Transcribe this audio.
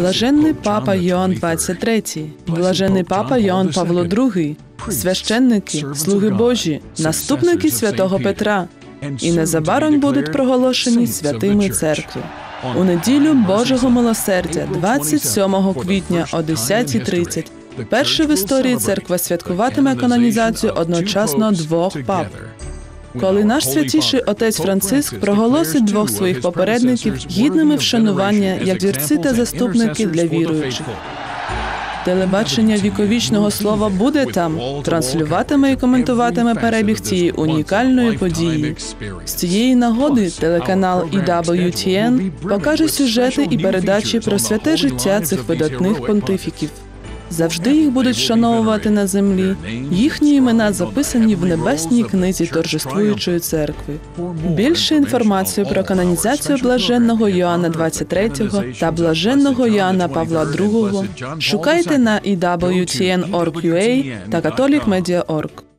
Блаженний папа Йоанн 23, блаженний папа Йоанн Павло II, священники, слуги Божі, наступники святого Петра, і незабаром будуть проголошені святими церкви. У неділю Божого милосердя, 27 квітня о 10.30, Перша в історії церква святкуватиме канонізацію одночасно двох пап. Коли наш святіший отець Франциск проголосить двох своїх попередників гідними вшанування як зірці та заступники для віруючих. Телебачення віковічного слова буде там, транслюватиме і коментуватиме перебіг цієї унікальної події. З цієї нагоди телеканал EWTN покаже сюжети і передачі про святе життя цих видатних понтифіків. Завжди їх будуть вшановувати на землі. Їхні імена записані в небесній книзі торжествуючої церкви. Більше інформації про канонізацію блаженного Йоанна 23 та блаженного Йоанна Павла II шукайте на EWTN.org.ua та Catholic Media.org.